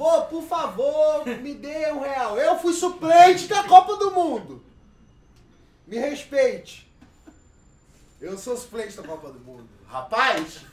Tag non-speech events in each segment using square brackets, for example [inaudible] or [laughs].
Vô, por favor, me dê um real. Eu fui suplente da Copa do Mundo. Me respeite. Eu sou suplente da Copa do Mundo. Rapaz!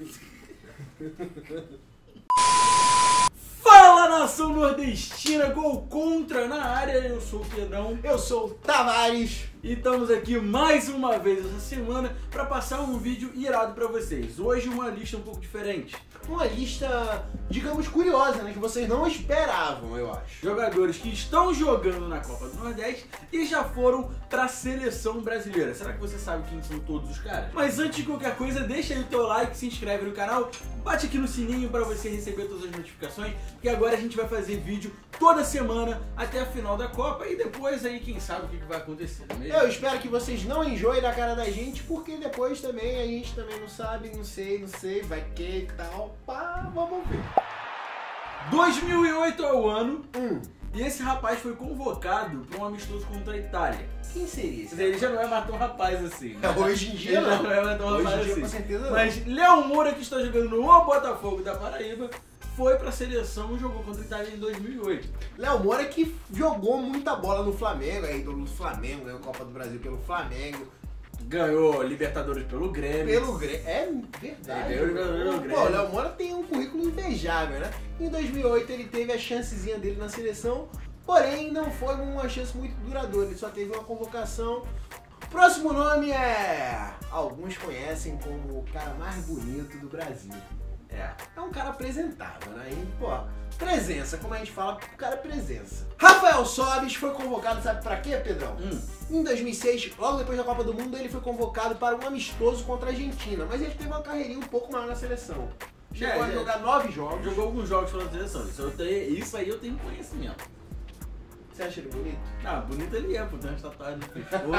Fala nação nordestina, gol contra na área. Eu sou o Pedrão Eu sou o Tavares. E estamos aqui mais uma vez essa semana para passar um vídeo irado para vocês. Hoje uma lista um pouco diferente. Uma lista, digamos, curiosa, né? Que vocês não esperavam, eu acho. Jogadores que estão jogando na Copa do Nordeste e já foram para a seleção brasileira. Será que você sabe quem são todos os caras? Mas antes de qualquer coisa, deixa aí o teu like, se inscreve no canal, bate aqui no sininho para você receber todas as notificações, porque agora a gente vai fazer vídeo toda semana até a final da Copa e depois aí quem sabe o que que vai acontecer, é mesmo? Eu espero que vocês não enjoem da cara da gente, porque depois também a gente também não sabe, não sei, não sei, vai que e tal. Pá, vamos ver. 2008 é o ano Hum, e esse rapaz foi convocado para um amistoso contra a Itália. quem seria esse? ele já não é mais tão rapaz assim. né? [laughs] Hoje em dia Ele não. não é mais tão Hoje em rapaz dia assim. com certeza não. Mas Léo Moura, que está jogando no Botafogo da Paraíba, foi pra seleção e jogou contra a Itália em 2008. Léo Moura que jogou muita bola no Flamengo, é ídolo do Flamengo, ganhou a Copa do Brasil pelo Flamengo, Ganhou Libertadores pelo Grêmio. pelo Grêmio. É verdade. Ele ganhou pelo Pô, Grêmio. o Léo Moura tem um currículo invejável, né? Em 2008 ele teve a chancezinha dele na seleção, porém não foi uma chance muito duradoura, ele só teve uma convocação. Próximo nome é. Alguns conhecem como o cara mais bonito do Brasil. É. É um cara apresentável, né? E, pô, presença, como a gente fala, o cara é presença. Rafael Sobis foi convocado, sabe pra quê, Pedrão? Hum. Em 2006, logo depois da Copa do Mundo, ele foi convocado para um amistoso contra a Argentina, mas ele teve uma carreirinha um pouco maior na seleção. Chegou É, a é. jogar nove jogos. Jogou alguns jogos pela seleção. Isso, eu tenho, isso aí eu tenho conhecimento. Você acha ele bonito? Ah, bonito ele é, pô, tem umas tatuagens no pescoço.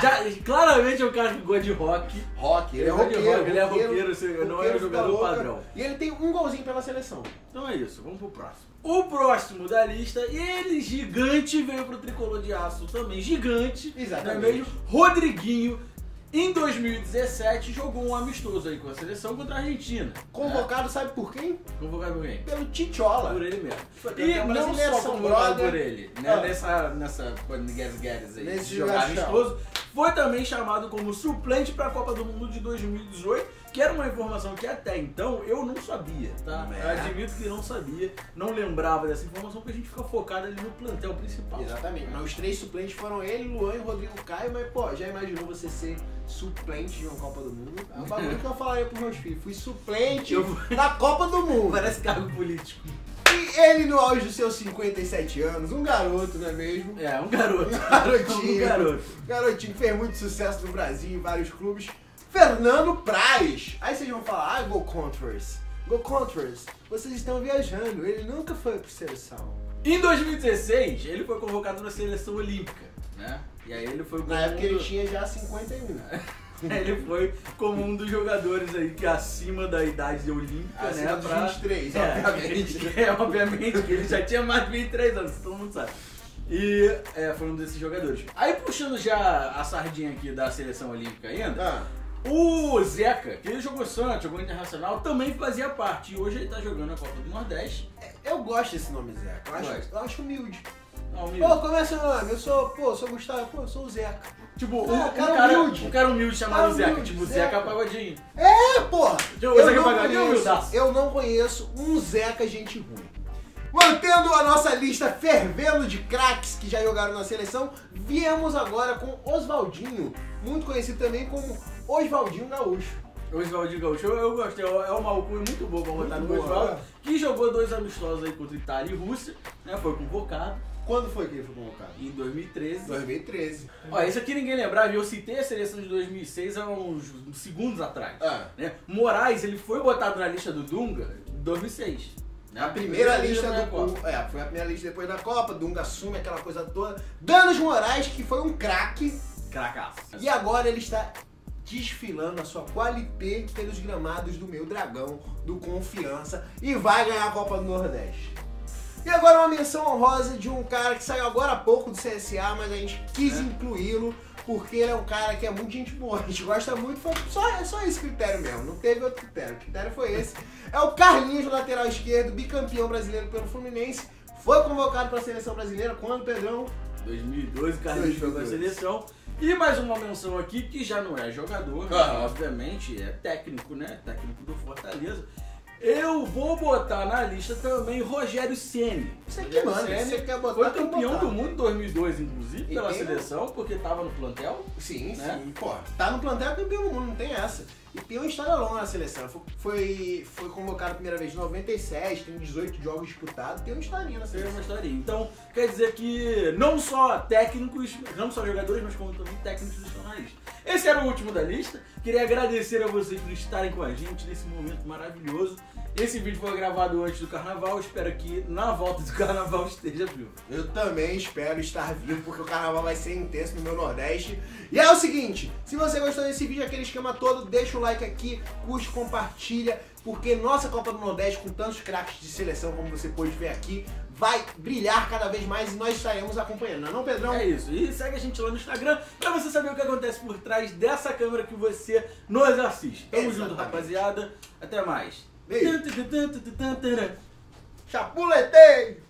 Já, claramente é um cara que gosta de rock. Rock, Ele é gosta de rock, ele é roqueiro, assim, não é um roqueiro jogador padrão. E ele tem um golzinho pela seleção. Então é isso, vamos pro próximo. O próximo da lista, ele gigante, veio pro tricolor de aço também, gigante. Exatamente. Não é mesmo? Rodriguinho, em 2017, jogou um amistoso aí com a seleção contra a Argentina. Convocado, sabe por quem? Convocado por quem? Pelo Titiola. Por ele mesmo. Foi E não só convocado por ele, né? Ah. Nessa, nessa Guedes Guedes aí, Nesse jogar amistoso, foi também chamado como suplente para a Copa do Mundo de 2018, que era uma informação que até então eu não sabia, tá? É. Eu admito que não sabia, não lembrava dessa informação, porque a gente fica focado ali no plantel principal. Exatamente. Mas os três suplentes foram ele, Luan e Rodrigo Caio, mas pô, já imaginou você ser suplente de uma Copa do Mundo? É um [laughs] bagulho que eu falaria pros meus filhos. Fui suplente Eu- da Copa do Mundo. Parece cargo político. E ele no auge dos seus 57 anos, um garoto, não é mesmo? É, um garoto. Garotinho. [laughs] um garoto. Garotinho que fez muito sucesso no Brasil em vários clubes. Fernando Praz. Aí vocês vão falar, ah, Go Contras. Go Contras, vocês estão viajando. Ele nunca foi pro seleção. Em 2016, ele foi convocado na seleção olímpica, né? E aí ele foi Na época ele tinha já 51. [laughs] Ele foi como um dos jogadores aí que acima da idade olímpica, Acima né? dos pra- 23, é, obviamente. [laughs] É, obviamente, que ele já tinha mais de 23 anos, todo mundo sabe. E é, foi um desses jogadores. Aí puxando já a sardinha aqui da seleção olímpica ainda, Ah, o Zeca, que ele jogou Santos, jogou Internacional, também fazia parte. E hoje ele tá jogando a Copa do Nordeste. eu gosto desse nome, Zeca. Eu acho, eu acho humilde. Não, Pô, como é seu nome? Eu sou, pô, eu sou Gustavo. Pô, eu sou o Zeca. tipo, um, um cara cara, humilde. um cara humilde chamado Cara Zeca, humilde, tipo Zeca. Zeca Pagodinho. É, porra! Eu, Eu Zeca não, Pagodinho é humildaço. eu não conheço um Zeca gente ruim. Mantendo a nossa lista fervendo de craques que já jogaram na seleção, viemos agora com Oswaldinho, muito conhecido também como Oswaldinho Gaúcho. Oswaldinho Gaúcho, eu, eu gostei, é uma alcunha muito boa pra botar no Oswaldo, é. que jogou dois amistosos aí contra Itália e Rússia, né? Foi convocado Quando foi que ele foi convocado? em 2013. 2013. Ó, isso aqui ninguém lembrava, eu citei a seleção de 2006 há uns segundos atrás. Ah, Né? Moraes, ele foi botado na lista do Dunga em 2006. né? a primeira lista da do Copa. É, foi a primeira lista depois da Copa, Dunga assume aquela coisa toda. Danos Moraes, que foi um craque, Cracaço. E agora ele está desfilando a sua qualité pelos gramados do meu dragão, do Confiança, e vai ganhar a Copa do Nordeste. E agora uma menção honrosa de um cara que saiu agora há pouco do CSA, mas a gente quis É. incluí-lo, porque ele é um cara que é muito gente boa, [laughs] a gente gosta muito, foi só, é só esse critério mesmo, não teve outro critério, o critério foi esse. É o Carlinhos, lateral esquerdo, bicampeão brasileiro pelo Fluminense, foi convocado para a seleção brasileira quando, Pedrão? 2012, Carlinhos foi a seleção. E mais uma menção aqui que já não é jogador, Ah. obviamente, é técnico, né? Técnico do Fortaleza. Eu vou botar na lista também Rogério Ceni. Você que manda, Ceni você quer botar, Foi campeão botar. do mundo em 2002, inclusive, E pela seleção, porque tava no plantel. Sim, Né? sim, pô, tá no plantel é campeão do mundo, não tem essa. E tem uma história longa na seleção, foi, foi, foi convocado a primeira vez em 97, tem 18 jogos disputados, tem uma historinha na Tem uma seleção. historinha. Então, quer dizer que não só técnicos, não só jogadores, mas como também técnicos estão na lista. Esse era o último da lista. Queria agradecer a vocês por estarem com a gente nesse momento maravilhoso. Esse vídeo foi gravado antes do carnaval. Espero que na volta do [laughs] carnaval esteja vivo. Eu também espero estar vivo, porque o carnaval vai ser intenso no meu Nordeste. E é o seguinte, se você gostou desse vídeo, aquele esquema todo, deixa o like aqui, curte, compartilha, porque nossa Copa do Nordeste, com tantos craques de seleção como você pôde ver aqui, vai brilhar cada vez mais e nós estaremos acompanhando, não é não, Pedrão? É isso. E segue a gente lá no Instagram pra você saber o que acontece por trás dessa câmera que você nos assiste. Tamo junto, Exatamente. rapaziada. Até mais. Beijo. Chapuletei!